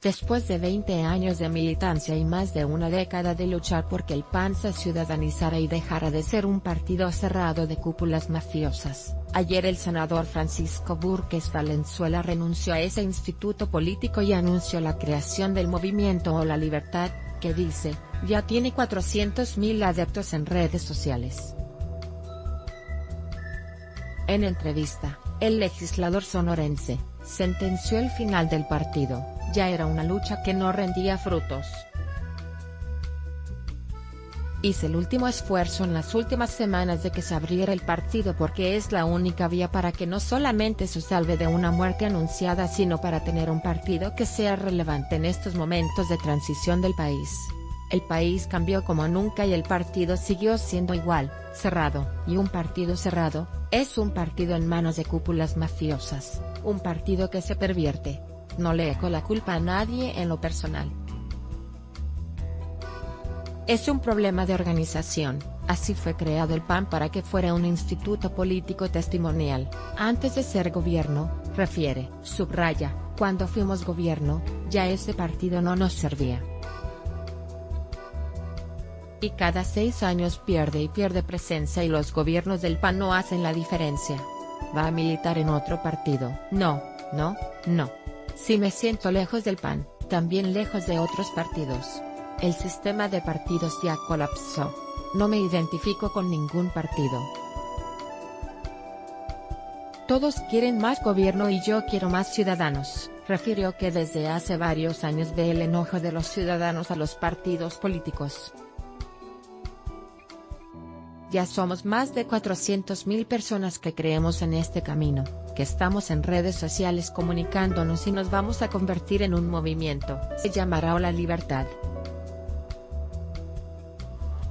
Después de 20 años de militancia y más de una década de luchar por que el PAN se ciudadanizara y dejara de ser un partido cerrado de cúpulas mafiosas, ayer el senador Francisco Burques Valenzuela renunció a ese instituto político y anunció la creación del Movimiento o la Libertad, que dice, ya tiene 400.000 adeptos en redes sociales. En entrevista, el legislador sonorense, sentenció el final del partido, ya era una lucha que no rendía frutos. Hice el último esfuerzo en las últimas semanas de que se abriera el partido porque es la única vía para que no solamente se salve de una muerte anunciada sino para tener un partido que sea relevante en estos momentos de transición del país. El país cambió como nunca y el partido siguió siendo igual, cerrado, y un partido cerrado, es un partido en manos de cúpulas mafiosas, un partido que se pervierte, no le eco la culpa a nadie en lo personal. Es un problema de organización, así fue creado el PAN para que fuera un instituto político testimonial, antes de ser gobierno, refiere, subraya, cuando fuimos gobierno, ya ese partido no nos servía. Y cada seis años pierde y pierde presencia y los gobiernos del PAN no hacen la diferencia. ¿Va a militar en otro partido? No, no, no. Si me siento lejos del PAN, también lejos de otros partidos. El sistema de partidos ya colapsó. No me identifico con ningún partido. Todos quieren más gobierno y yo quiero más ciudadanos, refirió que desde hace varios años ve el enojo de los ciudadanos a los partidos políticos. Ya somos más de 400.000 personas que creemos en este camino, estamos en redes sociales comunicándonos y nos vamos a convertir en un movimiento. Se llamará Ola Libertad.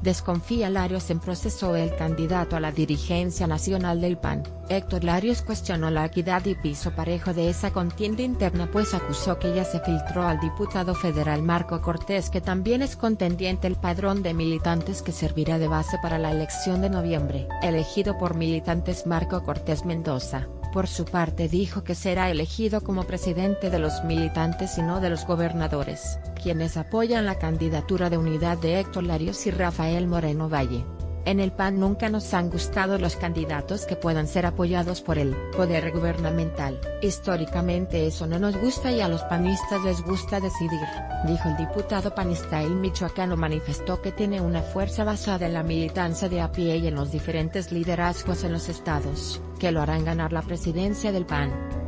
Desconfía Larios en proceso el candidato a la dirigencia nacional del PAN, Héctor Larios cuestionó la equidad y piso parejo de esa contienda interna pues acusó que ya se filtró al diputado federal Marco Cortés que también es contendiente el padrón de militantes que servirá de base para la elección de noviembre, elegido por militantes Marco Cortés Mendoza por su parte dijo que será elegido como presidente de los militantes y no de los gobernadores, quienes apoyan la candidatura de unidad de Héctor Larios y Rafael Moreno Valle. En el PAN nunca nos han gustado los candidatos que puedan ser apoyados por el poder gubernamental. Históricamente eso no nos gusta y a los panistas les gusta decidir, dijo el diputado panista el michoacano manifestó que tiene una fuerza basada en la militancia de a pie y en los diferentes liderazgos en los estados, que lo harán ganar la presidencia del PAN.